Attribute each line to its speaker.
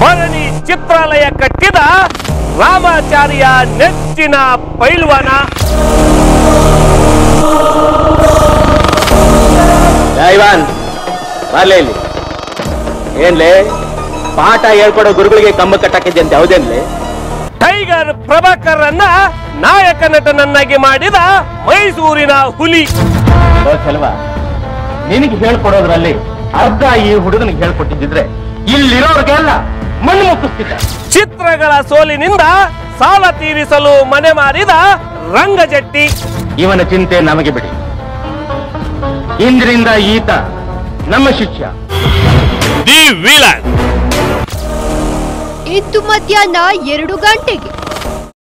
Speaker 1: ಭರಣಿ ಚಿತ್ರಾಲಯ ಕಟ್ಟಿದ ರಾಮಾಚಾರ್ಯ ನೆಚ್ಚಿನ ಪೈಲ್ವಾನ.
Speaker 2: ದೈವಾನ್ ಬರ್ಲೇ ಇಲ್ಲಿ. ಏನ್ಲೇ ಪಾಠ ಹೇಳ್ಕೊಡೋ ಗುರುಗಳಿಗೆ ಕಂಬ ಕಟ್ಟಾಕಿದ್ದೆ ಅಂತ ಯಾವುದೇನ್ಲೇ
Speaker 1: ಟೈಗರ್ ಪ್ರಭಾಕರ್ ಅನ್ನ ನಾಯಕ ನಟನನ್ನಾಗಿ ಮಾಡಿದ ಮೈಸೂರಿನ ಹುಲಿ.
Speaker 2: ನಿನಗೆ ಹೇಳ್ಕೊಡೋದ್ರಲ್ಲಿ ಅರ್ಧ ಈ ಹುಡುಗನಿಗೆ ಹೇಳ್ಕೊಟ್ಟಿದ್ದಿದ್ರೆ ಇಲ್ಲಿರೋರ್ಗೆಲ್ಲ ಮಣ್ಣು ಮುಟ್ಟಿಸ್ತಿದ್ದ.
Speaker 1: ಚಿತ್ರಗಳ ಸೋಲಿನಿಂದ ಸಾಲ ತೀರಿಸಲು ಮನೆ ಮಾರಿದ ರಂಗಜಟ್ಟಿ.
Speaker 2: ಇವನ ಚಿಂತೆ ನಮಗೆ ಬಿಡಿ. ಇಂದ್ರಿಂದ ಈತ ನಮ್ಮ ಶಿಷ್ಯ.
Speaker 1: The villain.
Speaker 3: ಇಂದು ಮಧ್ಯಾಹ್ನ ಎರಡು ಗಂಟೆಗೆ.